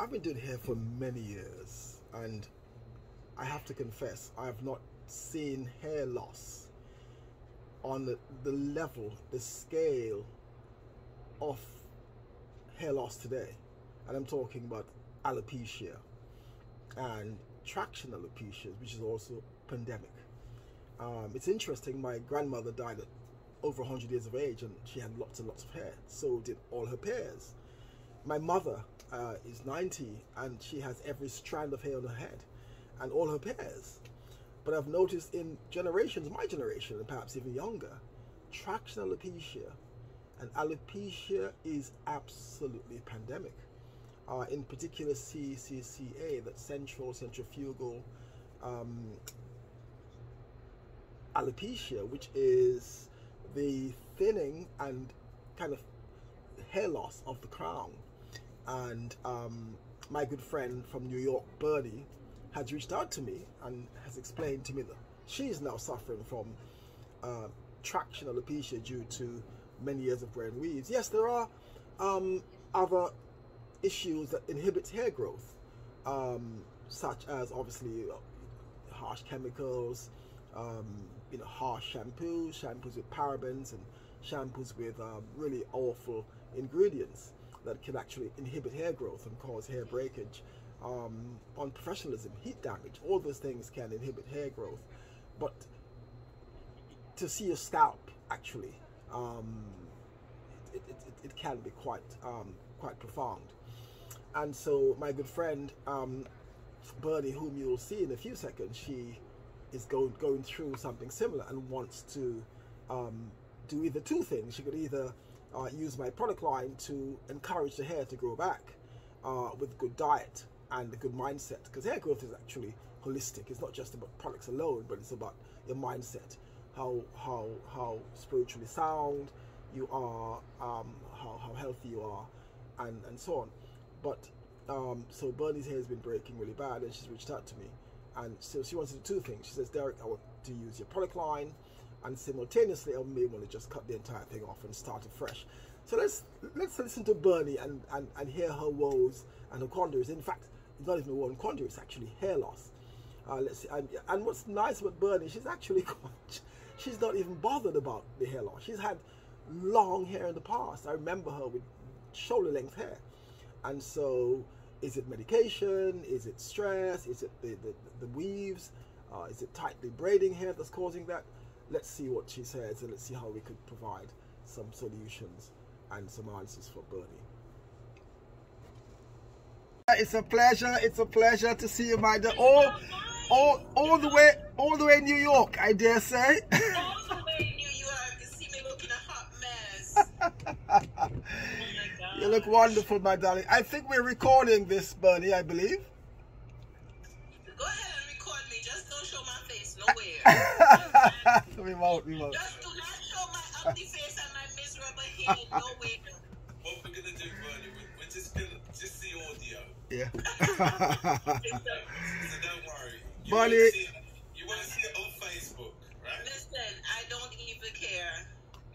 I've been doing hair for many years, and I have to confess, I have not seen hair loss on the, the level, the scale of hair loss today. And I'm talking about alopecia and traction alopecia, which is also pandemic. Um, it's interesting, my grandmother died at over 100 years of age and she had lots and lots of hair. So did all her peers. My mother uh, is 90 and she has every strand of hair on her head and all her peers. But I've noticed in generations, my generation, and perhaps even younger, traction alopecia and alopecia is absolutely pandemic. Uh, in particular, CCCA, that central centrifugal um, alopecia, which is the thinning and kind of hair loss of the crown. And um, my good friend from New York, Bernie, has reached out to me and has explained to me that she is now suffering from uh, traction alopecia due to many years of wearing weaves. Yes, there are um, other issues that inhibit hair growth, um, such as obviously uh, harsh chemicals, um, you know, harsh shampoos, shampoos with parabens, and shampoos with um, really awful ingredients that can actually inhibit hair growth and cause hair breakage. Um, unprofessionalism, heat damage, all those things can inhibit hair growth. But to see your scalp actually, um, it, it, it, it, can be quite um, quite profound. And so my good friend um, Bernie, whom you'll see in a few seconds, she is going going through something similar and wants to um, do either two things. She could either uh, use my product line to encourage the hair to grow back uh, with good diet and a good mindset because hair growth is actually holistic. It's not just about products alone, but it's about your mindset, how how how spiritually sound you are, um, how how healthy you are, and and so on. But um, so Bernie's hair has been breaking really bad, and she's reached out to me, and so she wants to do two things. She says, Derek, I want to use your product line, and simultaneously I may want to just cut the entire thing off and start afresh. So let's let's listen to Bernie and, and, and hear her woes and her quandaries. In fact, it's not even a woe and quandary, it's actually hair loss. Uh, let's see. And, and, what's nice about Bernie, she's actually she's not even bothered about the hair loss. She's had long hair in the past. I remember her with shoulder length hair. And so is it medication? Is it stress? Is it the, the, the weaves? Uh, is it tightly braiding hair that's causing that? Let's see what she says and let's see how we could provide some solutions and some answers for Bernie. It's a pleasure. It's a pleasure to see you, my dear. All, all, all the way, all the way in New York, I dare say. all the way in New York. You see me looking a hot mess. You look wonderful, my darling. I think we're recording this, Bernie, I believe. Go ahead and record me. Just don't show my face nowhere. we won't, we won't. Just do not show my ugly face and my miserable hair nowhere. What we're gonna do, Bernie, we're, we're just gonna just the audio. Yeah. so don't worry. You Bernie. Won't see you won't see it on Facebook, right? Listen, I don't even care.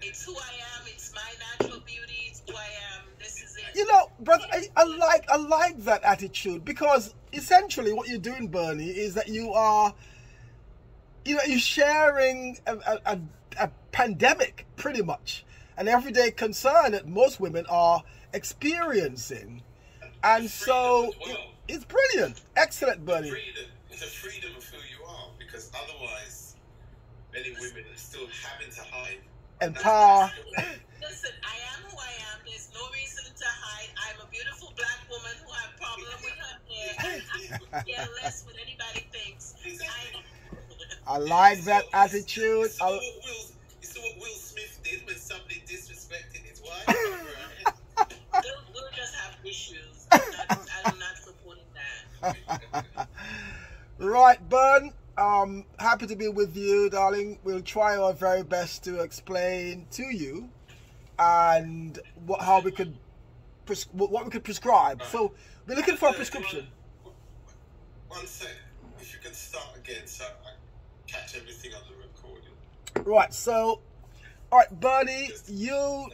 It's who I am. It's my natural beauty. It's who I am. This is it. You know, brother, I, I like I like that attitude because essentially what you're doing, Bernie, is that you are, you know, you're sharing a, a, a, a pandemic, pretty much, an everyday concern that most women are experiencing, and so well. it- it's brilliant, excellent, Bernie. Freedom. It's a freedom of who you are because otherwise, many women are still having to hide. And Empower. Listen, I am who I am. There's no reason to hide. I'm a beautiful black woman who had a problem with her hair. And I could care less what anybody thinks. I, I like that So, attitude. You saw, I- what Will, you saw what Will Smith did when somebody disrespected his wife? right? we'll, we'll just have issues. I'm not, I'm not supporting that. Right, Bern. Um, happy to be with you, darling. We'll try our very best to explain to you and what, how we could pres- what we could prescribe. So we're looking for a prescription. One sec. If you can start again so I catch everything on the recording. Right. So, all right, Bernie, you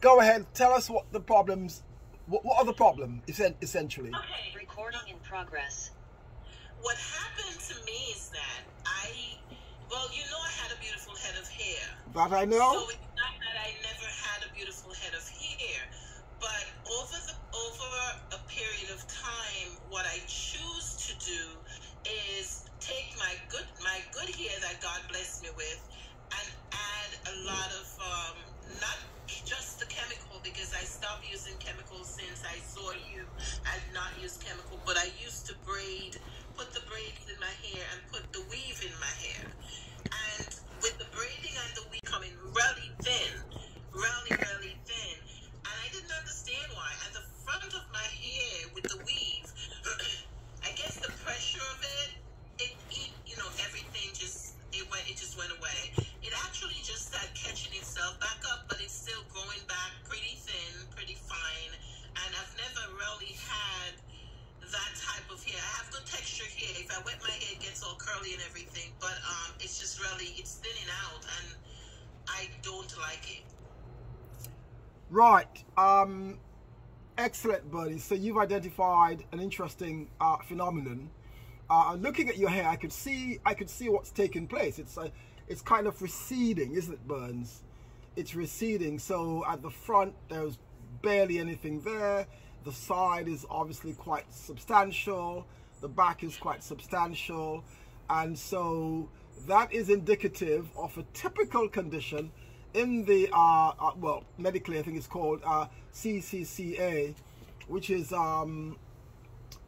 go ahead. Tell us what the problems What, what are the problem, essen- essentially? Okay. Recording in progress. What happened to me is that I, well, you know, I had a beautiful head of hair. That I know? So it's not that I never had a beautiful head of hair, but over the over a period of time, what I choose to do is take my good my good hair that God blessed me with, and add a lot of um, not just the chemical because I stopped using chemicals since I saw you. I've not used chemical, but I used to braid, put the braids in my hair, and put the weave in my hair. And with the braiding and the weave coming really thin, really, really thin. And I didn't understand why. At the front of my hair Right. Um, excellent, Bernie. So you've identified an interesting uh, phenomenon. Uh, looking at your hair, I could see I could see what's taking place. It's uh, it's kind of receding, isn't it, Burns? It's receding. So at the front, there's barely anything there. The side is obviously quite substantial. The back is quite substantial, and so that is indicative of a typical condition in the uh, uh, well medically I think it's called uh, CCCA, which is um,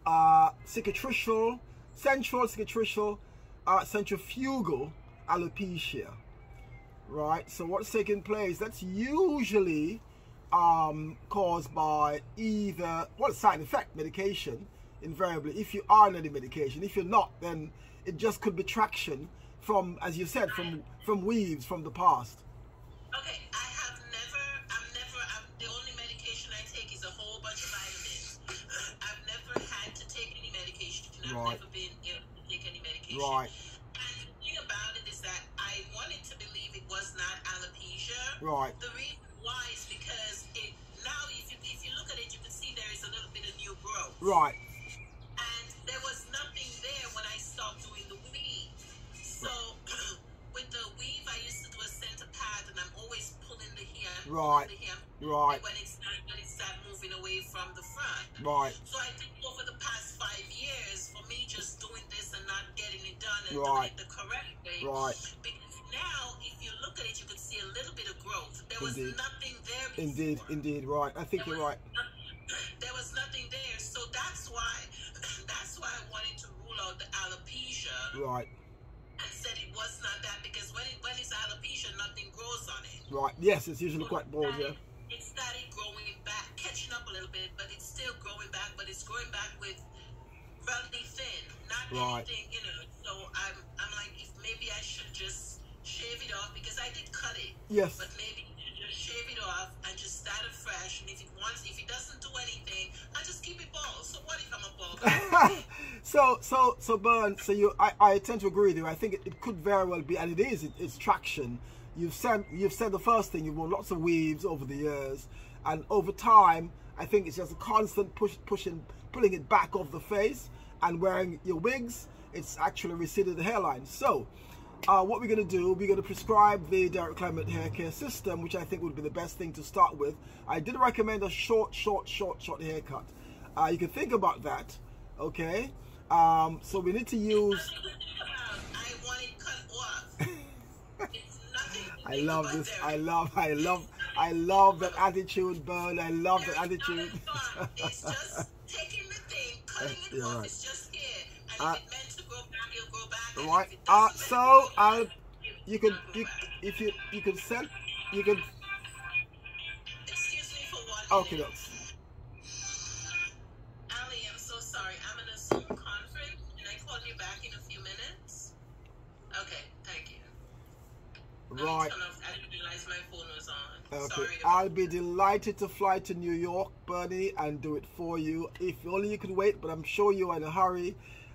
uh, cicatricial, central cicatricial, uh, centrifugal alopecia. Right. So what's taking place? That's usually um, caused by either well side effect medication invariably if you are on any medication if you're not then it just could be traction from as you said from from weaves from the past Okay, I have never, I'm never, I'm, the only medication I take is a whole bunch of vitamins. I've never had to take any medication. I've Right. never been ill to take any medication. Right. And the thing about it is that I wanted to believe it was not alopecia. right The reason why is because it, now if you, if you look at it, you can see there is a little bit of new growth. right Indeed. nothing there before. indeed indeed right i think There you're right There was nothing there, so that's why that's why I wanted to rule out the alopecia right and said it was not that because when it when it's alopecia, nothing grows on it. right yes it's usually quite bald yeah It started growing back, catching up a little bit, but it's still growing back, but it's growing back with really thin, not Right. anything, you know. So I'm I'm like, if maybe I should just shave it off because I did cut it. yes But maybe start afresh. And if it wants, if it doesn't do anything, I just keep it bald. So what if I'm a so so so burn so you I, I tend to agree with you. I think it, it could very well be and it is it, it's traction. You've said you've said the first thing you've worn lots of weaves over the years and over time i think it's just a constant push pushing pulling it back off the face and wearing your wigs. It's actually receded the hairline. So uh, what we're going to do, we're going to prescribe the Derek Clement hair care system, which I think would be the best thing to start with. I did recommend a short, short, short, short haircut. Uh, you can think about that, okay? Um, so we need to use. I want it cut off. It's nothing. to I love this. I love. I love. I love that attitude, Burn. I love that There is not attitude. It's just taking the thing, cutting it off. right. It's just here. And it Right. Uh, so I'll. You will could. not grow You, if you you can send. You could. Excuse me for one Okay, minute. Ali, I'm so sorry. I'm in a Zoom conference. Can I call you back in a few minutes? Okay, thank you. Let me Right. turn off- I didn't realize my phone was on. Okay. Sorry. I'll be delighted to fly to New York, Bernie, and do it for you. If only you could wait, but I'm sure you're in a hurry.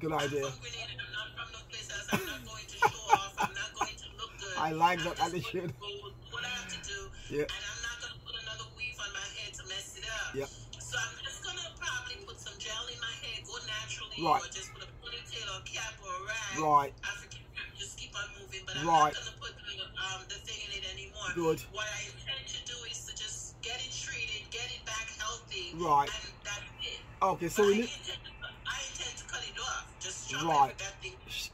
Good idea. I'm not from no place else. I'm not going to show off. I'm not going to look good. I like that attitude. going to do What I have to do. Yeah. And I'm not gonna put another weave on my head to mess it up. Yep. So I'm just gonna probably put some gel in my head, go naturally, Right. or just put a ponytail or cap or a rag. Right. African, just keep on moving. But I'm Right. not gonna put the, um, the thing in it anymore. Good. What I intend to do is to just get it treated, get it back healthy. Right. And that's it. Okay, so I, we need. Right.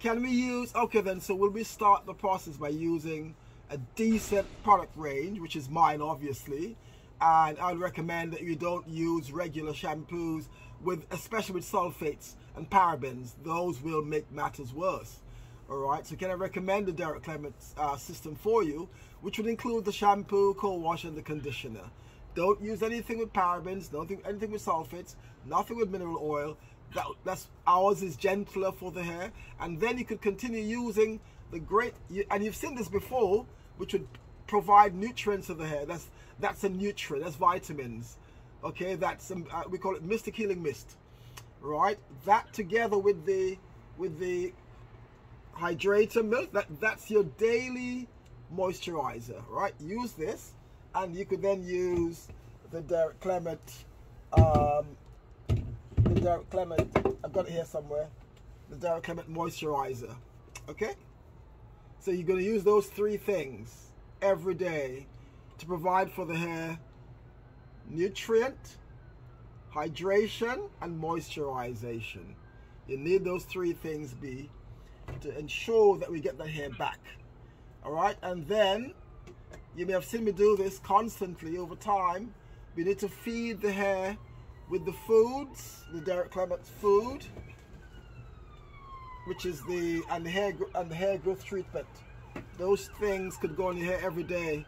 Can we use? Okay, then. So will we start the process by using a decent product range, which is mine, obviously, and I'd recommend that you don't use regular shampoos with, especially with sulfates and parabens. Those will make matters worse. All right. So can I recommend the Derek Clement uh, system for you, which would include the shampoo, co-wash, and the conditioner. Don't use anything with parabens, don't nothing, anything with sulfates, nothing with mineral oil. That, that's ours is gentler for the hair, and then you could continue using the great. And you've seen this before, which would provide nutrients to the hair. That's that's a nutrient. That's vitamins. Okay, that's um, uh, we call it Mystic Healing Mist. Right, that together with the with the hydrator milk that that's your daily moisturizer right use this and you could then use the Derek Clement um, Derek Clement. I've got it here somewhere. The Derek Clement moisturizer. Okay? So you're going to use those three things every day to provide for the hair nutrient hydration and moisturization. You need those three things be to ensure that we get the hair back. All right, and then you may have seen me do this constantly over time. We need to feed the hair with the foods, the Derek Clements food, which is the and the hair and the hair growth treatment. Those things could go on your hair every day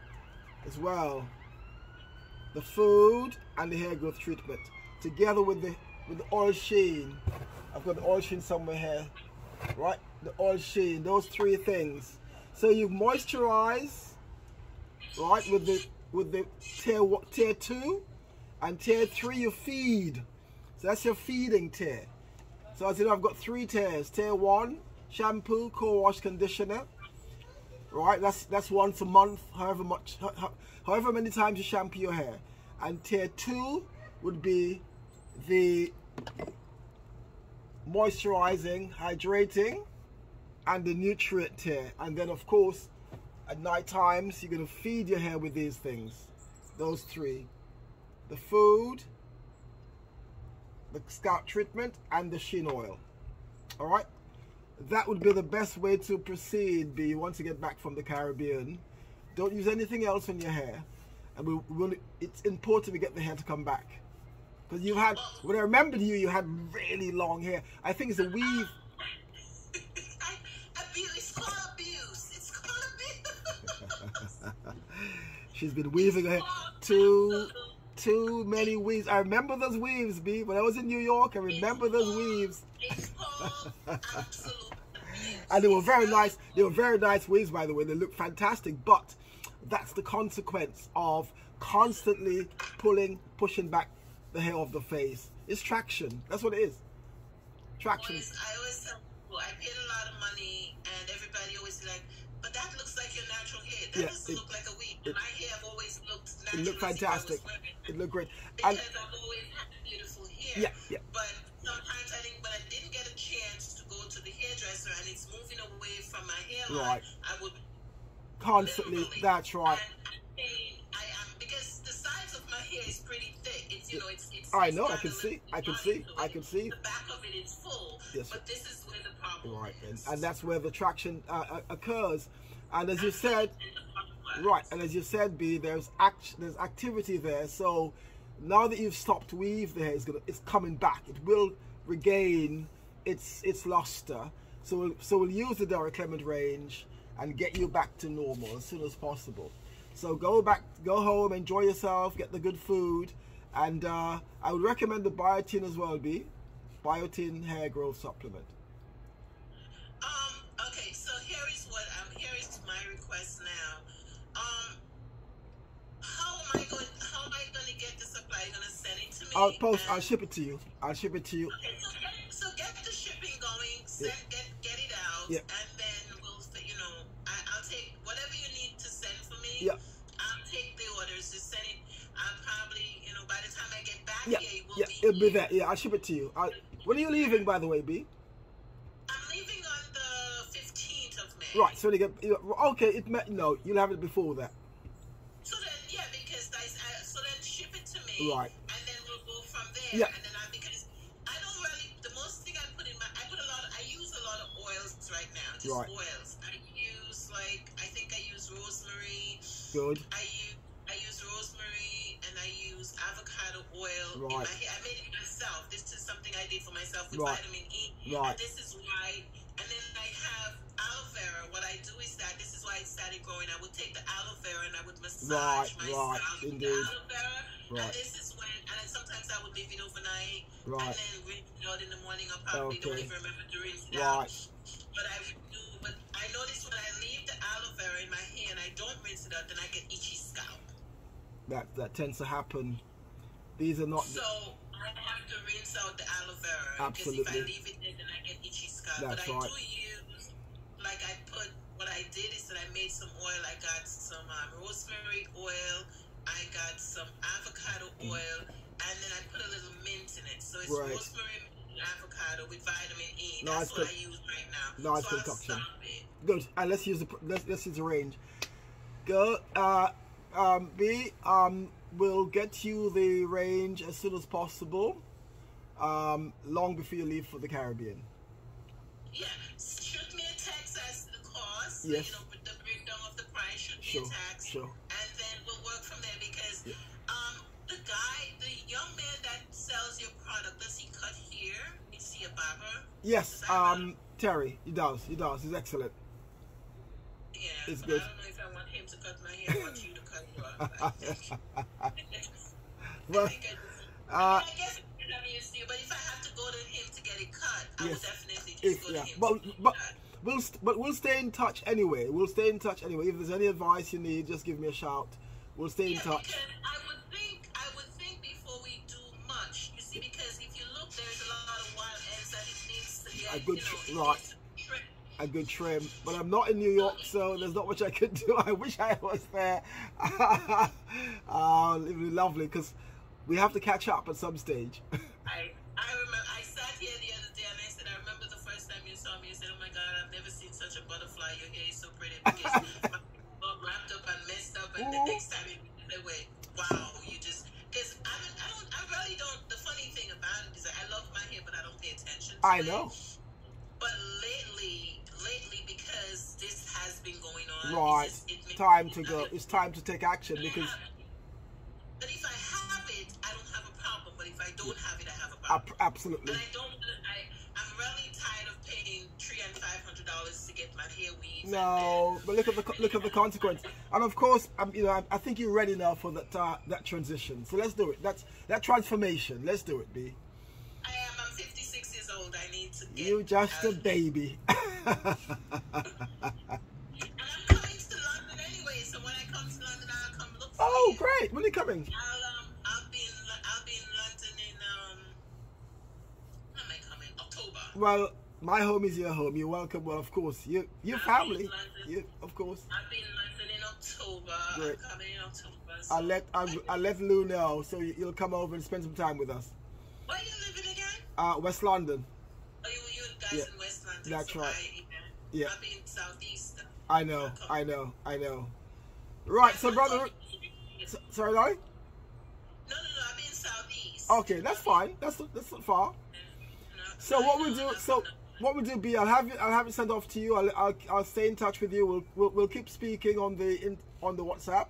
as well. The food and the hair growth treatment, together with the with the oil sheen. I've got the oil sheen somewhere here right? The oil sheen, those three things. So you moisturize, right, with the with the tier tier two, and tier three you feed. So that's your feeding tier. So as you know, I've got three tiers. Tier one, shampoo, co-wash, conditioner. Right, that's that's once a month, however much, ho- ho- however many times you shampoo your hair. And tier two would be the moisturizing, hydrating, and the nutrient tier. And then, of course, at night times, you're going to feed your hair with these things. Those three the food, the scalp treatment, and the sheen oil. All right? That would be the best way to proceed. Be once you get back from the Caribbean, don't use anything else on your hair, and we will. It's important we get the hair to come back. Because you had, when I remembered you, you had really long hair. I think it's a weave. I, abuse. It's called abuse. It's called abuse. She's been weaving her hair. Too, too many weaves. I remember those weaves, B. When I was in New York, I remember those weaves. It's called absolute abuse. And they were very nice. They were very nice weaves, by the way. They look fantastic. But that's the consequence of constantly pulling, pushing back the hair off the face. It's traction. That's what it is. Traction. Always, I always tell people I paid a lot of money, and everybody always like, but that looks like your natural hair. That Yeah, doesn't it- look like a wig. It- looked It natural. looked as I was fantastic. it. Looked great. Because And I've always had beautiful hair. yeah, yeah. But sometimes I think when I didn't get a chance to go to the hairdresser and it's moving away from my hairline, Right. I would Constantly. That's right. And I I am because the size of my hair is pretty thick. It's you know it's it's. I know, I can see, I can see, I can see. The back of it is full. Yes, But this is where the problem Right, and, is. and that's where the traction uh, uh, occurs. And as you said, where the problem right, and as you said, B, there's act, there's activity there. So now that you've stopped weave, the hair gonna, it's coming back. It will regain its its luster. So we'll, so we'll use the Derek Clement range and get you back to normal as soon as possible. So go back, go home, enjoy yourself, get the good food, and uh, I would recommend the biotin as well, B. biotin hair growth supplement. Um, okay, so here is what um here is my request now. Um how am I going how am I gonna get the supply? You're gonna send it to me? I'll post. I'll ship it to you. I'll ship it to you. Okay, so get, so get the shipping going, send, get get it out, Yeah. and then we'll, you know, I, I'll take whatever you need to send for me. Yeah. I'll take the orders. Just send it. I'll probably, you know, by the time I get back Yeah, here, it will yeah, be. it'll be there. Yeah, I'll ship it to you. I, when are you leaving, by the way, B? I'm leaving on the 15th of May. Right. So you get okay, it may, no, you'll have it before that. So then, yeah, because I, I so then ship it to me. Right. There. Yeah. And then I because I don't really the most thing I put in my I put a lot of, I use a lot of oils right now. Just Right. oils. I use like I think I use rosemary. Good. I use I use rosemary and I use avocado oil in Right. my hair. I made it myself. This is something I did for myself with Right. vitamin E. Right. And this is why. And then I have aloe vera. What I do is that this is why it started growing. I would take the aloe vera and I would massage Right, my right, scalp with indeed. the aloe vera. Right. And this is when. And then sometimes I would leave it overnight. And Right. then rinse it out in the morning. I probably don't Okay. even remember to rinse it Right. out. But I would do. But I notice when I leave the aloe vera in my hair and I don't rinse it out, then I get itchy scalp. That that tends to happen. These are not. So I have to rinse out the aloe vera Absolutely. because if I leave it there, then I get itchy scalp. That's but I right. do use, like I put, what I did is that I made some oil. I got some um, rosemary oil. I got some avocado oil, and then I put a little mint in it. So it's. Right. rosemary avocado with vitamin E. Nice That's what I use right now. nice so concoction. Good. And let's use the let's let's use the range. Go. Uh, um, B. Um, we'll get you the range as soon as possible. Um, long before you leave for the Caribbean. Yeah, shoot me a text as to the cost. Yes. You know, with the breakdown of the price. Shoot me Sure. a text. Sure. Young man that sells your product does he cut here is he a barber Yes. Um, Terry. He does. He does. He's excellent. yeah It's good. i don't know if i want him to cut my hair i want you to cut yours I think- I Well, think I uh, I, mean, I guess I'm to you, but if I have to go to him to get it cut, I Yes. would definitely just If- go yeah. to him. But- to but- We'll st- but we'll stay in touch anyway. We'll stay in touch anyway. If there's any advice you need, just give me a shout. We'll stay in Yeah, touch. A good you tr- know, it right. needs to trim. A good trim, but I'm not in New York, so there's not much I can do. I wish I was there. oh, it would be lovely because we have to catch up at some stage. I I remember I sat here the other day and I said I remember the first time you saw me. You said, "Oh my God, I've never seen such a butterfly. Your hair is so pretty." Because all wrapped up and messed up, and the next time you said, "Wait, wow, you just." Because I don't, I don't, I really don't. The funny thing about it is that I love my hair, but I don't pay attention. To I it. know. Right. Time to go. It's time to take action because But if I have it, I don't have a problem. But if I don't have it, I have a problem. ab- absolutely. And I don't. I I'm really tired of paying three and five hundred dollars to get my hair weaved. No, but look at the look at the consequence, and of course, um, you know, I, I think you're ready now for that uh, that transition. So let's do it. That's that transformation. Let's do it, B. I am. I'm 56 years old. I need to get. You just a baby. oh, great! When are you coming? I'll um. I'll be in. I'll be in London in um. When am I coming? October. Well, my home is your home. You're welcome. Well, of course, you your family. You, of course. I'll be in London in October. Great. I'm coming in October. So. I'll let I'll, I'll let Lou know, so you- you'll come over and spend some time with us. Where are you living again? Uh, West London. Oh, you, you guys Yeah, in West London. that's so right. I, Yeah. I'll be in Southeast. I know, I know, I know. Right, so brother, so, sorry, Larry. no, no, I'll be in Southeast. Okay, that's fine. That's that's not far. So what we do? So what we do? B, I'll have it. I'll have it sent off to you. I'll I'll, I'll stay in touch with you. We'll, we'll we'll keep speaking on the in, on the WhatsApp,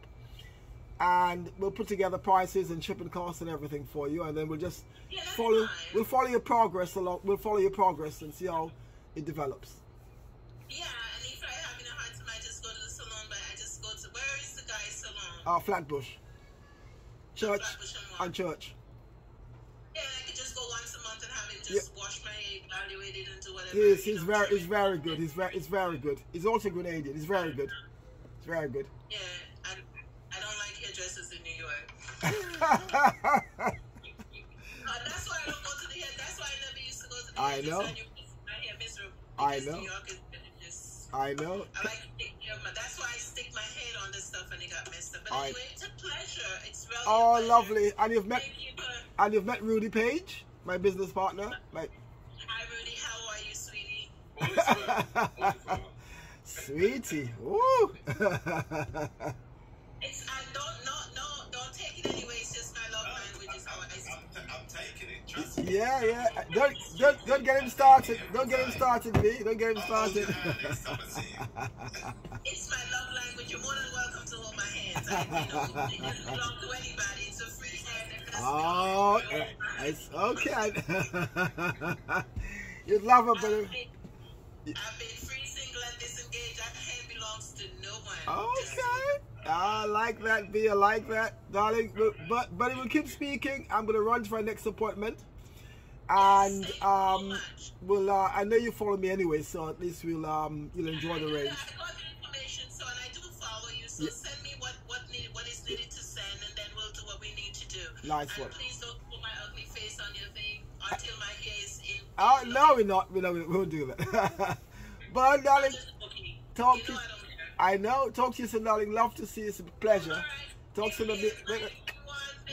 and we'll put together prices and shipping costs and everything for you, and then we'll just Yeah, follow. fine. We'll follow your progress along. We'll follow your progress and see how it develops. Yeah, Uh, Flatbush, church Flatbush and church. Yeah, I could just go once a month and have him just Yeah. wash my hair, evaluate it, and do whatever. He is. He's very. He's very good. He's very. He's very good. He's also Grenadian. He's very good. He's very good. Yeah, I, I don't like hairdressers in New York. Uh, that's why I don't go to the hair. That's why I never used to go to the I know. and you my hair miserable. I know. New York is just. I know. I like to take care of my. That's why I stick my head on this stuff and it got messed up. But I- anyway, it's a pleasure. It's really. a Oh, pleasure. lovely. And you've met. You for. And you've met Rudy Page, my business partner. Like, Hi, Rudy. How are you, sweetie? All is well. All is well. sweetie. Woo. yeah, yeah. Don't, don't, don't get him started. Don't get him started, B. Don't get him started. your hand next time I see you. It's my love language. You're more than welcome to hold my hands. I, you know, it doesn't belong to anybody. It's a free hand. Oh, uh, it's okay. You'd love her, I've but I've been free, single, and disengaged. That hand belongs to no one. Just- okay. I like that, B. I like that, darling. But, but, but we'll keep speaking. I'm gonna run to my next appointment, and Thank you so um, we'll. Uh, I know you follow me anyway, so at least we'll um, you'll enjoy the I range. got the information, so and I do follow you. So Yeah. send me what what need what is needed to send, and then we'll do what we need to do. Nice and one. please don't put my ugly face on your thing until my hair is in. Oh no, we're not. We're not. we won't do that. but darling, okay. talk You to- know care. I know. Talk to you soon, darling. Love to see you. It's a pleasure. Right. Talk a bit.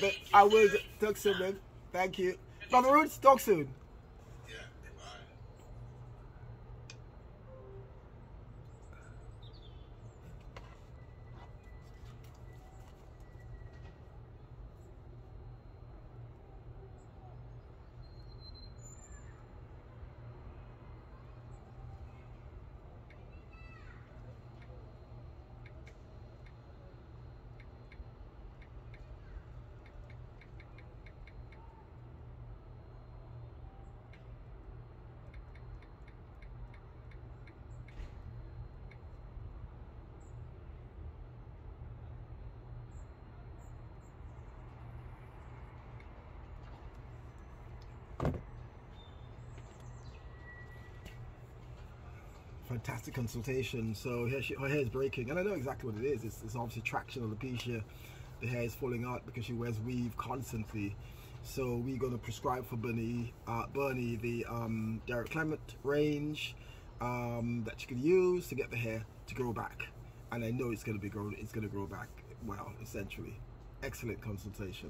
But I will talk soon. Thank you. Brother Roots, talk soon. Fantastic consultation. So here she, her hair is breaking, and I know exactly what it is. It's, it's obviously traction alopecia. The hair is falling out because she wears weave constantly. So we're going to prescribe for Bernie, uh, Bernie the um, Derek Clement range um, that she can use to get the hair to grow back. And I know it's going to be grow. It's going to grow back well, essentially. Excellent consultation.